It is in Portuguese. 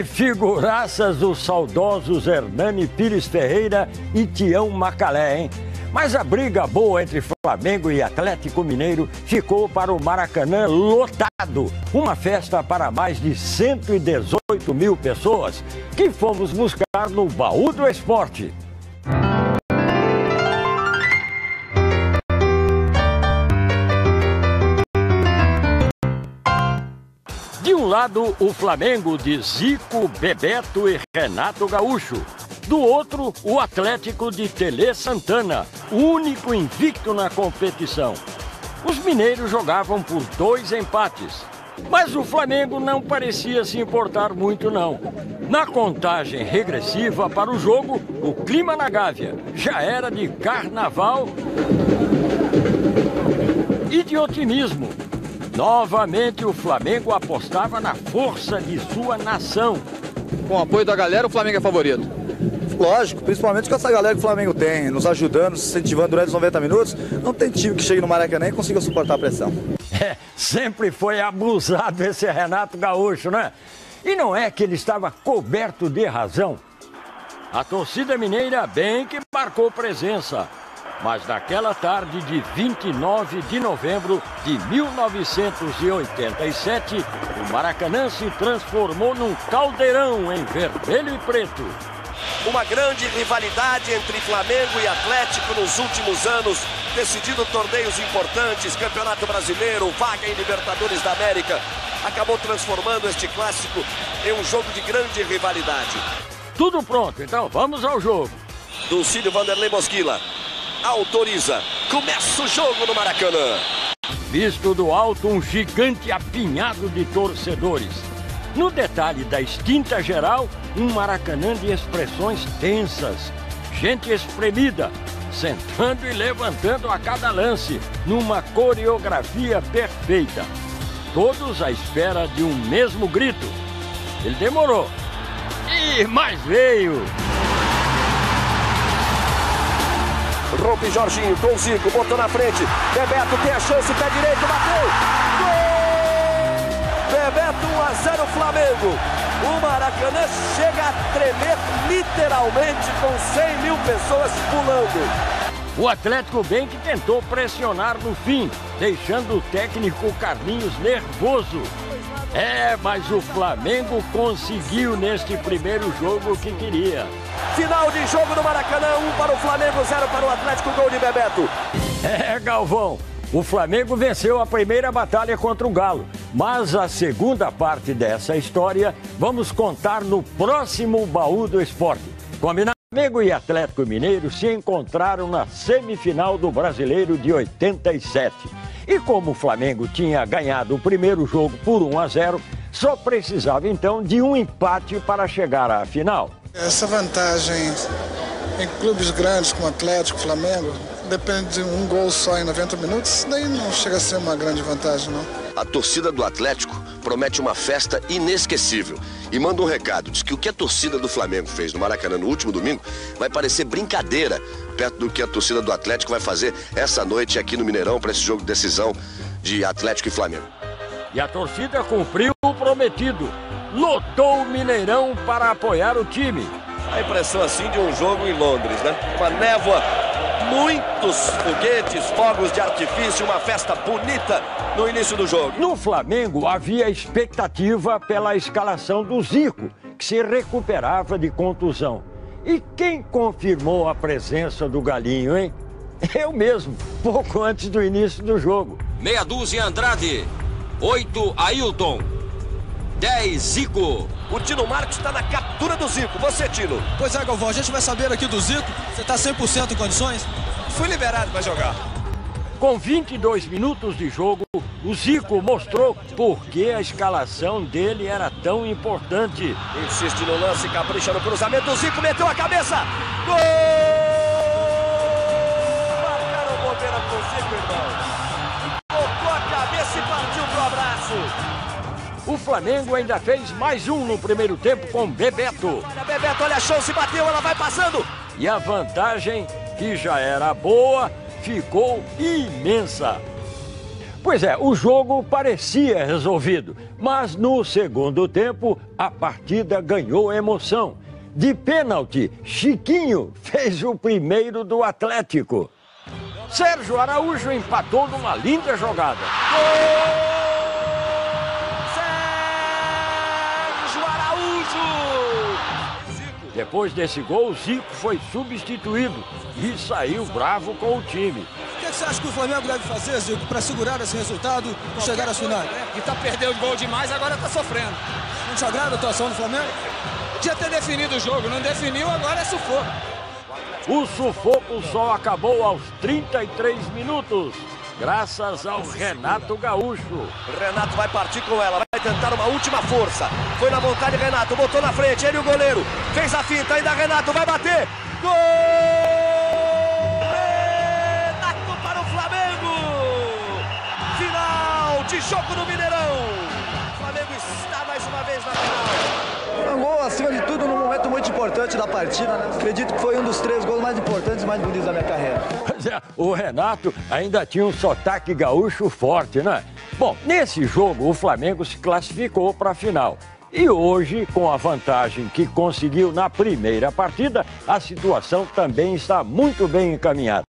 Figuraças os saudosos Hernani Pires Ferreira e Tião Macalé, hein? Mas a briga boa entre Flamengo e Atlético Mineiro ficou para o Maracanã lotado. Uma festa para mais de 118 mil pessoas que fomos buscar no baú do esporte. Lado, o Flamengo de Zico, Bebeto e Renato Gaúcho. Do outro, o Atlético de Tele Santana, único invicto na competição. Os mineiros jogavam por dois empates. Mas o Flamengo não parecia se importar muito, não. Na contagem regressiva para o jogo, o clima na Gávea já era de carnaval e de otimismo. Novamente, o Flamengo apostava na força de sua nação. Com o apoio da galera, o Flamengo é favorito. Lógico, principalmente com essa galera que o Flamengo tem, nos ajudando, nos incentivando durante os 90 minutos. Não tem time que chegue no Maracanã e consiga suportar a pressão. É, sempre foi abusado esse Renato Gaúcho, né? E não é que ele estava coberto de razão. A torcida mineira bem que marcou presença. Mas naquela tarde de 29 de novembro de 1987, o Maracanã se transformou num caldeirão em vermelho e preto. Uma grande rivalidade entre Flamengo e Atlético nos últimos anos, decidindo torneios importantes, Campeonato Brasileiro, vaga em Libertadores da América, acabou transformando este clássico em um jogo de grande rivalidade. Tudo pronto, então vamos ao jogo. Dulcílio Vanderlei Mosquila autoriza. Começa o jogo no Maracanã. Visto do alto, um gigante apinhado de torcedores. No detalhe da extinta geral, um Maracanã de expressões tensas. Gente espremida, sentando e levantando a cada lance, numa coreografia perfeita. Todos à espera de um mesmo grito. Ele demorou. E mais veio. Rompe Jorginho com Zico, botou na frente. Bebeto tem a chance, pé direito, bateu. Gol! Bebeto 1 a 0 Flamengo. O Maracanã chega a tremer literalmente com 100 mil pessoas pulando. O Atlético bem que tentou pressionar no fim, deixando o técnico Carlinhos nervoso. É, mas o Flamengo conseguiu neste primeiro jogo o que queria. Final de jogo no Maracanã, um para o Flamengo, zero para o Atlético, gol de Bebeto. É, Galvão, o Flamengo venceu a primeira batalha contra o Galo, mas a segunda parte dessa história vamos contar no próximo Baú do Esporte. Combinado? Flamengo e Atlético Mineiro se encontraram na semifinal do Brasileiro de 87. E como o Flamengo tinha ganhado o primeiro jogo por 1 a 0, só precisava então de um empate para chegar à final. Essa vantagem em clubes grandes como Atlético, Flamengo, depende de um gol só em 90 minutos, daí não chega a ser uma grande vantagem, não. A torcida do Atlético promete uma festa inesquecível e manda um recado, diz que o que a torcida do Flamengo fez no Maracanã no último domingo vai parecer brincadeira perto do que a torcida do Atlético vai fazer essa noite aqui no Mineirão para esse jogo de decisão de Atlético e Flamengo. E a torcida cumpriu o prometido. Lotou o Mineirão para apoiar o time. A impressão assim de um jogo em Londres, né? Uma névoa, muitos foguetes, fogos de artifício, uma festa bonita no início do jogo. No Flamengo havia expectativa pela escalação do Zico, que se recuperava de contusão. E quem confirmou a presença do Galinho, hein? Eu mesmo, pouco antes do início do jogo. Meia dúzia Andrade. Oito Ailton. Dez Zico. O Tino Marcos está na captura do Zico. Você, Tino. Pois é, Galvão, a gente vai saber aqui do Zico. Você está 100% em condições? Fui liberado para jogar. Com 22 minutos de jogo, o Zico mostrou por que a escalação dele era tão importante. Insiste no lance, capricha no cruzamento. O Zico meteu a cabeça. Gol! Flamengo ainda fez mais um no primeiro tempo com Bebeto. Olha, Bebeto, olha a chance, bateu, ela vai passando. E a vantagem, que já era boa, ficou imensa. Pois é, o jogo parecia resolvido, mas no segundo tempo a partida ganhou emoção. De pênalti, Chiquinho fez o primeiro do Atlético. Sérgio Araújo empatou numa linda jogada. Sérgio Depois desse gol, Zico foi substituído e saiu bravo com o time. O que, é que você acha que o Flamengo deve fazer, Zico, para segurar esse resultado e chegar às finais? E tá perdendo gol demais, agora tá sofrendo. Não te agrada a atuação do Flamengo? Podia ter definido o jogo, não definiu, agora é sufoco. O sufoco só acabou aos 33 minutos, graças ao Renato Gaúcho. Renato vai partir com ela, tentar uma última força. Foi na vontade, Renato, botou na frente, ele e o goleiro. Fez a finta, ainda Renato vai bater. Gol! Renato para o Flamengo! Final de jogo no Mineirão. O Flamengo está mais uma vez na final. Um gol, acima de tudo, num momento muito importante da partida, né? Acredito que foi um dos três gols mais importantes e mais bonitos da minha carreira. Pois é, o Renato ainda tinha um sotaque gaúcho forte, né? Bom, nesse jogo o Flamengo se classificou para a final. E hoje, com a vantagem que conseguiu na primeira partida, a situação também está muito bem encaminhada.